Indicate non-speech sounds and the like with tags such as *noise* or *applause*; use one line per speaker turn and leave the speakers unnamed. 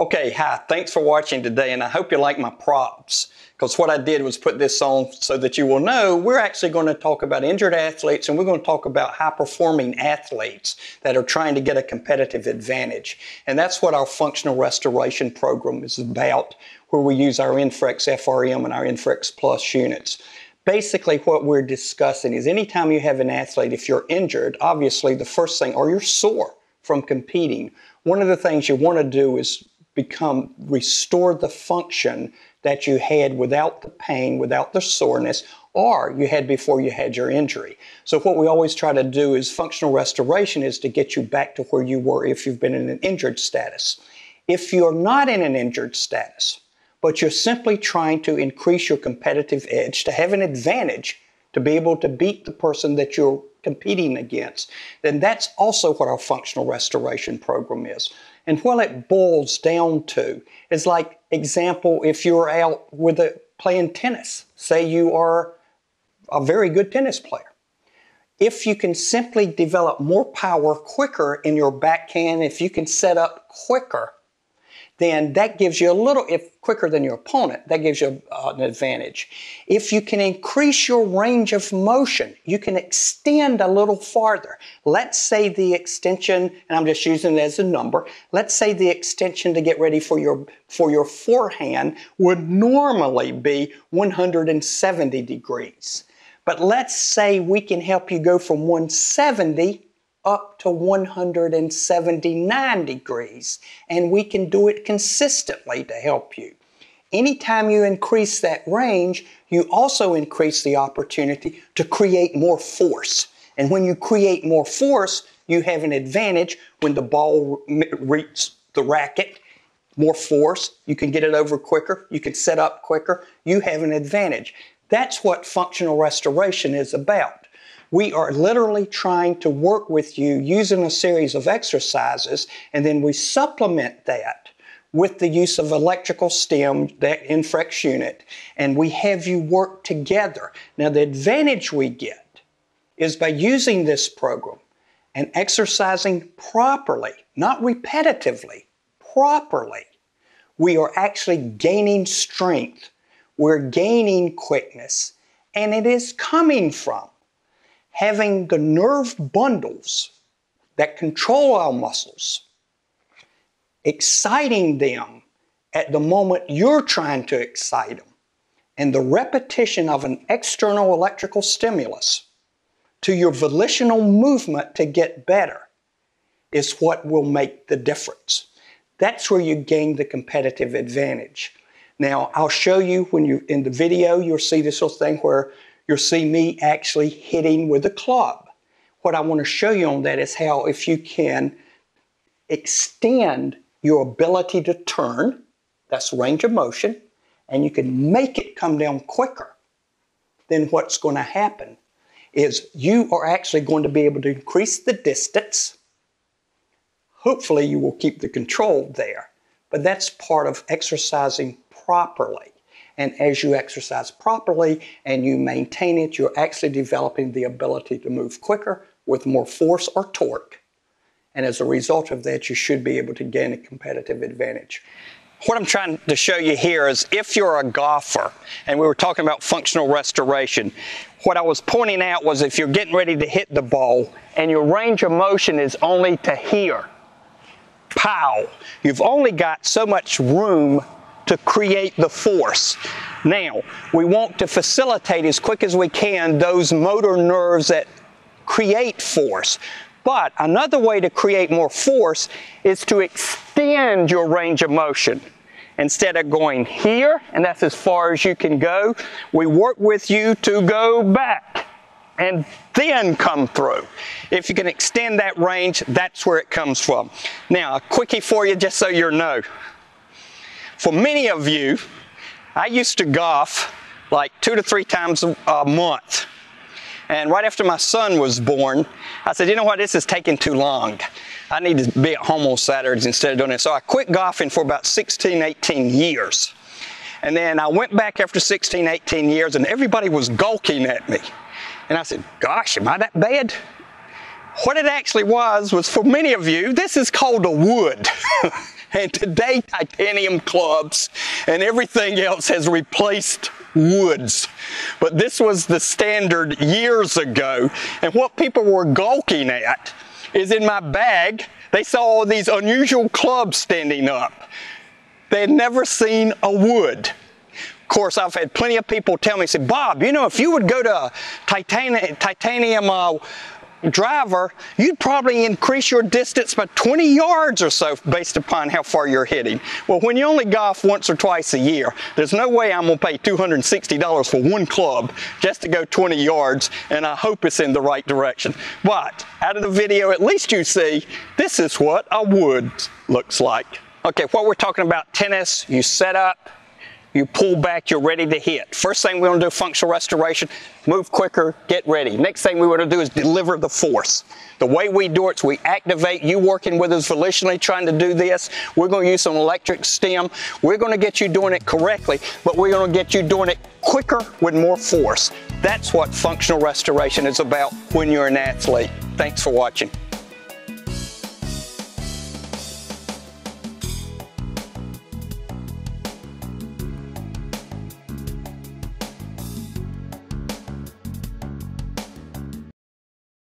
Okay, hi, thanks for watching today, and I hope you like my props. Because what I did was put this on so that you will know we're actually going to talk about injured athletes and we're going to talk about high performing athletes that are trying to get a competitive advantage. And that's what our functional restoration program is about, where we use our Infrex FRM and our Infrex Plus units. Basically, what we're discussing is anytime you have an athlete, if you're injured, obviously the first thing, or you're sore from competing, one of the things you want to do is become restore the function that you had without the pain, without the soreness, or you had before you had your injury. So what we always try to do is functional restoration is to get you back to where you were if you've been in an injured status. If you're not in an injured status, but you're simply trying to increase your competitive edge to have an advantage to be able to beat the person that you're competing against, then that's also what our functional restoration program is. And what it boils down to is like example, if you're out with a, playing tennis, say you are a very good tennis player. If you can simply develop more power quicker in your backhand, if you can set up quicker, then that gives you a little, if quicker than your opponent, that gives you uh, an advantage. If you can increase your range of motion, you can extend a little farther. Let's say the extension, and I'm just using it as a number, let's say the extension to get ready for your, for your forehand would normally be 170 degrees. But let's say we can help you go from 170 up to 179 degrees, and we can do it consistently to help you. Anytime you increase that range, you also increase the opportunity to create more force. And when you create more force, you have an advantage when the ball reaches the racket. More force, you can get it over quicker, you can set up quicker, you have an advantage. That's what functional restoration is about. We are literally trying to work with you using a series of exercises, and then we supplement that with the use of electrical stim, that Infrex unit, and we have you work together. Now, the advantage we get is by using this program and exercising properly, not repetitively, properly, we are actually gaining strength. We're gaining quickness, and it is coming from having the nerve bundles that control our muscles, exciting them at the moment you're trying to excite them, and the repetition of an external electrical stimulus to your volitional movement to get better is what will make the difference. That's where you gain the competitive advantage. Now, I'll show you when you in the video, you'll see this little thing where you'll see me actually hitting with a club. What I want to show you on that is how if you can extend your ability to turn, that's range of motion, and you can make it come down quicker, then what's going to happen is you are actually going to be able to increase the distance. Hopefully you will keep the control there, but that's part of exercising properly. And as you exercise properly and you maintain it, you're actually developing the ability to move quicker with more force or torque. And as a result of that, you should be able to gain a competitive advantage. What I'm trying to show you here is if you're a golfer, and we were talking about functional restoration, what I was pointing out was if you're getting ready to hit the ball and your range of motion is only to here, pow, you've only got so much room to create the force. Now, we want to facilitate as quick as we can those motor nerves that create force. But another way to create more force is to extend your range of motion. Instead of going here, and that's as far as you can go, we work with you to go back and then come through. If you can extend that range, that's where it comes from. Now, a quickie for you just so you know. For many of you, I used to golf like two to three times a month. And right after my son was born, I said, you know what, this is taking too long. I need to be at home on Saturdays instead of doing it. So I quit golfing for about 16, 18 years. And then I went back after 16, 18 years and everybody was gawking at me. And I said, gosh, am I that bad? What it actually was was for many of you, this is called a wood. *laughs* and today titanium clubs and everything else has replaced woods. But this was the standard years ago. And what people were gawking at is in my bag, they saw all these unusual clubs standing up. They had never seen a wood. Of course, I've had plenty of people tell me, say, Bob, you know, if you would go to titanium, titanium uh, driver, you'd probably increase your distance by 20 yards or so based upon how far you're hitting. Well, when you only golf once or twice a year, there's no way I'm to pay $260 for one club just to go 20 yards, and I hope it's in the right direction. But out of the video, at least you see this is what a wood looks like. Okay, what we're talking about tennis, you set up, you pull back, you're ready to hit. First thing we want to do, functional restoration, move quicker, get ready. Next thing we want to do is deliver the force. The way we do it is we activate you working with us volitionally trying to do this. We're going to use some electric stim. We're going to get you doing it correctly, but we're going to get you doing it quicker with more force. That's what functional restoration is about when you're an athlete. Thanks for watching.